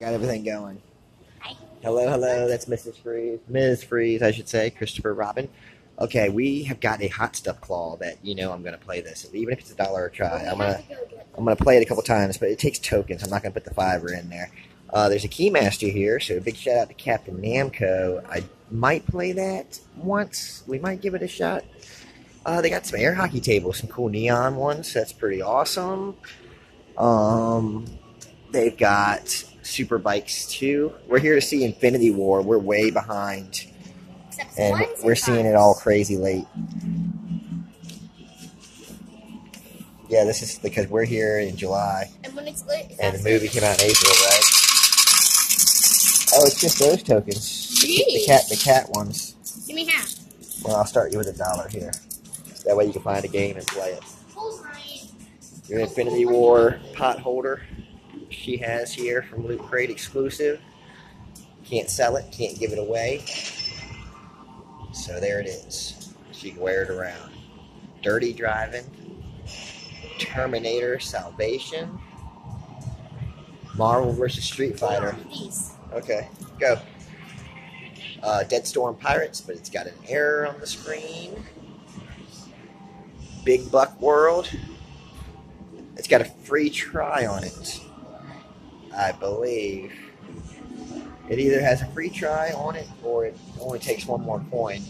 Got everything going. Hi. Hello, hello. That's Mrs. Freeze. Ms. Freeze, I should say. Christopher Robin. Okay, we have got a hot stuff claw that you know I'm going to play this, even if it's a dollar a try. I'm gonna I'm gonna play it a couple times, but it takes tokens. I'm not gonna put the fiver in there. Uh, there's a Keymaster here, so a big shout out to Captain Namco. I might play that once. We might give it a shot. Uh, they got some air hockey tables, some cool neon ones. That's pretty awesome. Um, they've got super bikes too. We're here to see Infinity War. We're way behind, Except and we're seeing it all crazy late. Yeah, this is because we're here in July, And when it's lit, and the movie came out in April, right? Oh, it's just those tokens. The, the cat, the cat ones. Give me half. Well, I'll start you with a dollar here. So that way you can find a game and play it. Your Infinity War pot holder she has here from Loot Crate exclusive. Can't sell it, can't give it away. So there it is. She can wear it around. Dirty Driving, Terminator Salvation, Marvel vs. Street Fighter. Okay, go. Uh, Dead Storm Pirates, but it's got an error on the screen. Big Buck World. It's got a free try on it. I believe. It either has a free try on it or it only takes one more coin.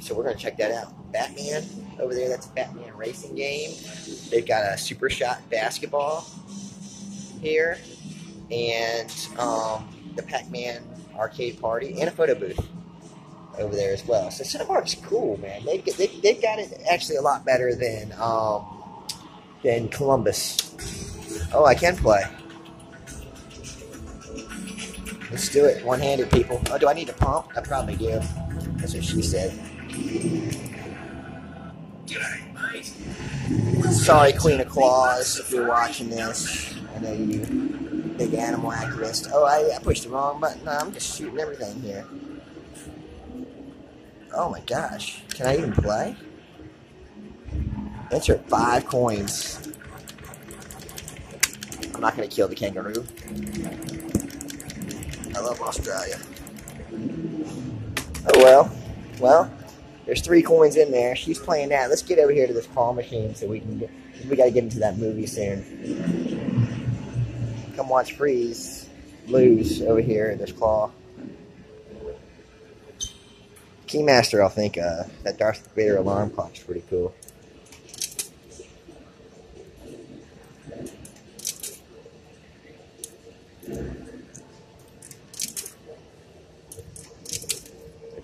So we're going to check that out. Batman over there, that's a Batman racing game. They've got a Super Shot basketball here. And um, the Pac-Man arcade party and a photo booth over there as well. So Cinemark's cool, man. They they they've got it actually a lot better than um than Columbus. Oh, I can play. Let's do it, one-handed people. Oh, do I need to pump? I probably do. That's what she said. Sorry, Queen of Claws, if you're watching this. I know you big animal activist. Oh, I, I pushed the wrong button. I'm just shooting everything here. Oh my gosh. Can I even play? Enter five coins. I'm not going to kill the kangaroo. I love Australia. Oh well. Well, there's three coins in there. She's playing that. Let's get over here to this claw machine so we can get. We got to get into that movie soon. Come watch Freeze lose over here in this claw. Keymaster, I'll think uh, that Darth Vader alarm clock's pretty cool.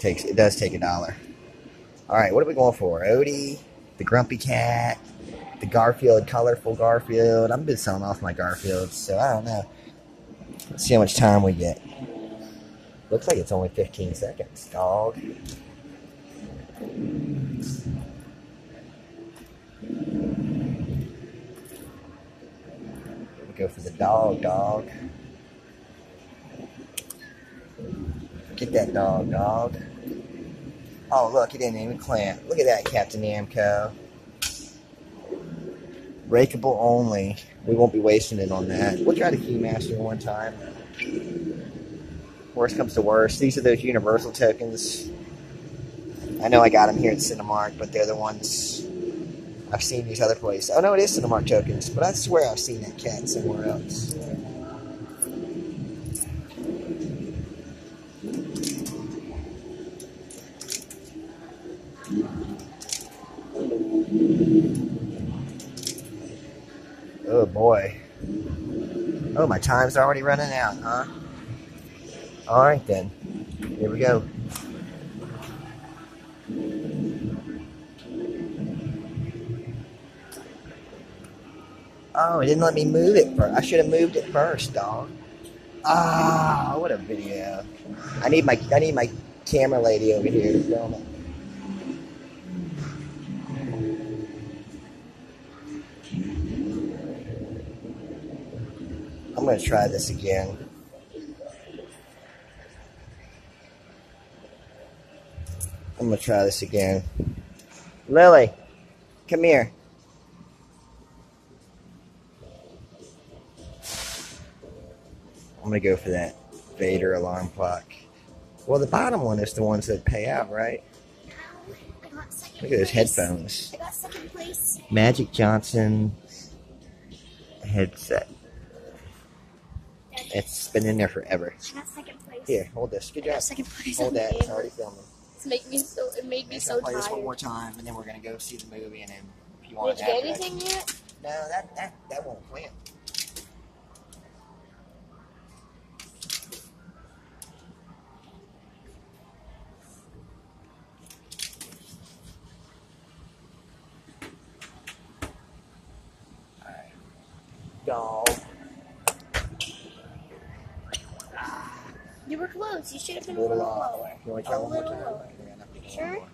Takes it does take a dollar. All right, what are we going for? Odie, the Grumpy Cat, the Garfield, colorful Garfield. I've been selling off my Garfields, so I don't know. Let's see how much time we get. Looks like it's only 15 seconds, dog. Go for the dog, dog. Get that dog, dog. Oh, look, it didn't even clamp. Look at that, Captain Namco. Breakable only. We won't be wasting it on that. We'll try the Keymaster one time. Worst comes to worst. These are those Universal tokens. I know I got them here at Cinemark, but they're the ones I've seen these other places. Oh no, it is Cinemark tokens, but I swear I've seen that cat somewhere else. Oh boy. Oh, my time's already running out, huh? Alright then. Here we go. Oh, it didn't let me move it first. I should have moved it first, dog. Ah, what a video. I need my I need my camera lady over here to film it. I'm gonna try this again. I'm gonna try this again. Lily, come here. I'm gonna go for that Vader alarm clock. Well, the bottom one is the ones that pay out, right? I got Look at those place. headphones. I got second place. Magic Johnson headset. It's been in there forever. I got second place. Here, hold this. Good job. second place. Hold that. It's already filming. It's make me so. It made me Let's so play this one tired. more time, and then we're gonna go see the movie, and then if you want Did to you get anything yet? No, that that that won't plant. Alright. Dog. You were close. You should have A been a little off. Uh, lower. You want to A try one more little time? lower. You're gonna have to Sure. more.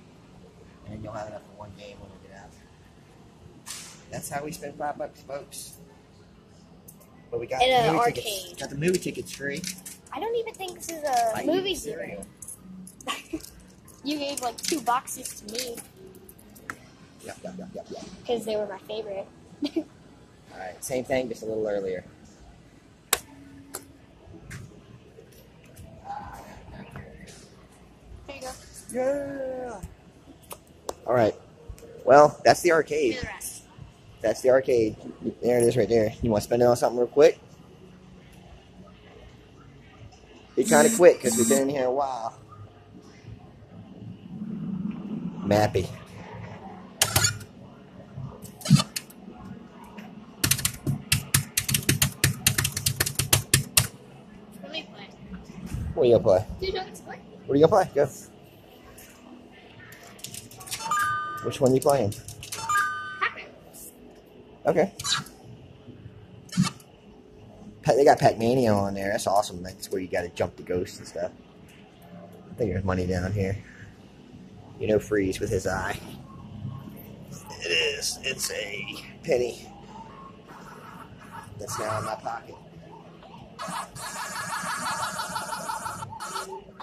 And then you'll have enough for one game when we get out. That's how we spend five bucks, folks. But we got In the movie tickets. Got the movie tickets free. I don't even think this is a I movie cereal. theater. you gave like two boxes to me Yep, yep, yep, yep, yep. because they were my favorite. All right, same thing, just a little earlier. There you go. Yeah. All right. Well, that's the arcade. That's the arcade. There it is, right there. You want to spend it on something real quick? Be kind of quick because we've been in here a while. Mappy. Let me play. What are you gonna play? Two tokens play. What are you gonna play? Go. Which one are you playing? Pac-Man. Okay. They got Pac-Mania on there. That's awesome. That's where you got to jump the ghosts and stuff. I think there's money down here. You know, Freeze with his eye. It is. It's a penny. That's now in my pocket.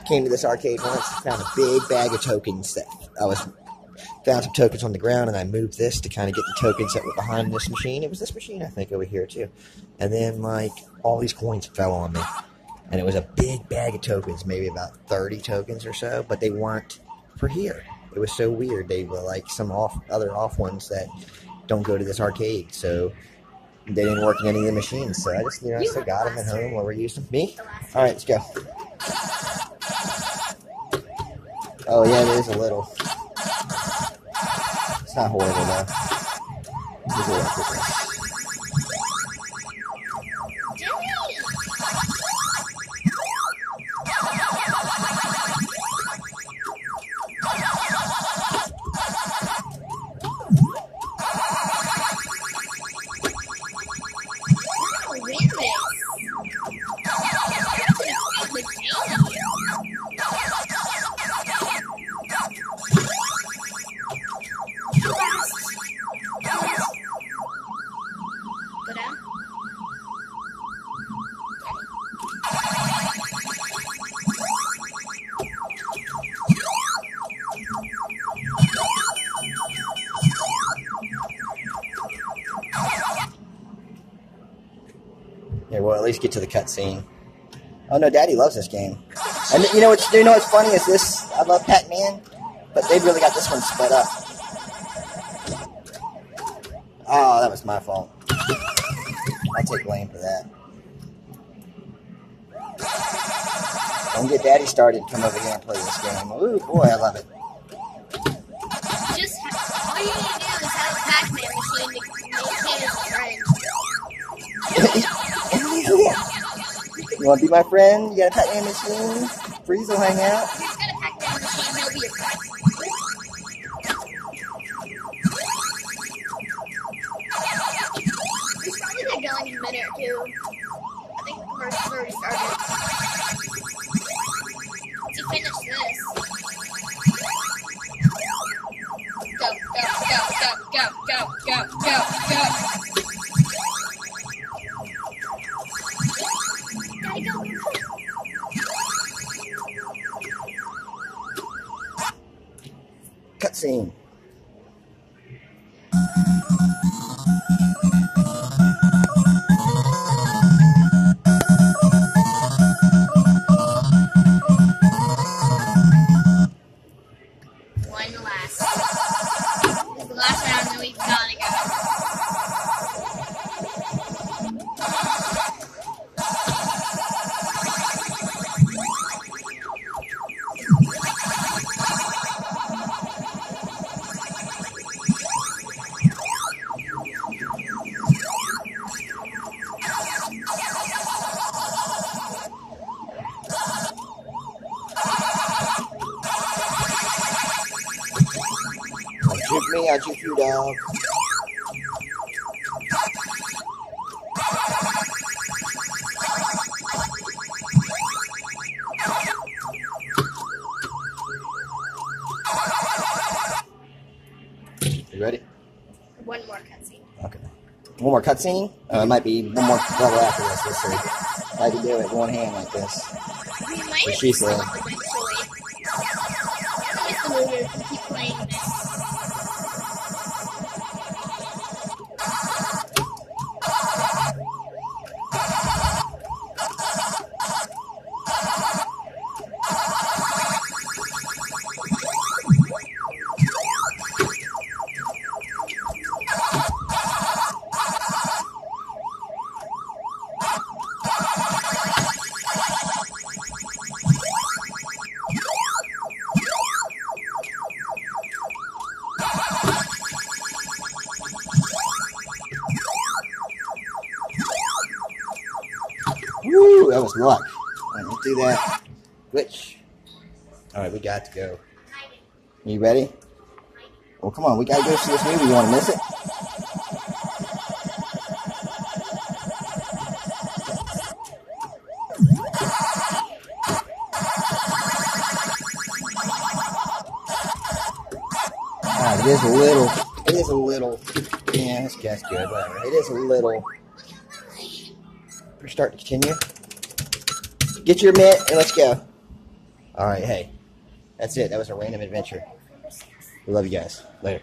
Came to this arcade once, found a big bag of tokens that I was found some tokens on the ground and I moved this to kind of get the tokens that were behind this machine. It was this machine, I think, over here too. And then like all these coins fell on me. And it was a big bag of tokens, maybe about 30 tokens or so, but they weren't for here. It was so weird. They were like some off other off ones that don't go to this arcade. So they didn't work in any of the machines. So I just, you know, I still got the them at home while we're using them. Me? All right, let's go. Oh yeah, it is a little. 大火了，怎么？不是，least get to the cutscene. Oh no, Daddy loves this game. And you know what's you know what's funny is this. I love Pac-Man, but they really got this one sped up. Oh, that was my fault. I take blame for that. Don't get Daddy started. Come over here and play this game. Ooh, boy, I love it. You want to be my friend? You got a Pac-Man machine? Freeze will hang out. Machine, he'll be your friend. same. Me out, you few. You ready? One more cutscene. Okay. One more cutscene? Uh, it might be one more level after this. Let's see. I can do it with one hand like this. We might What have she said. That was luck. All right, let's do that. Glitch. All right, we got to go. You ready? Well, come on. We got to go see this movie. You want to miss it? It is a little. It is a little. Yeah, that's, that's good. Whatever. It is a little. Start to continue. Get your mitt and let's go. All right, hey, that's it. That was a random adventure. We love you guys. Later.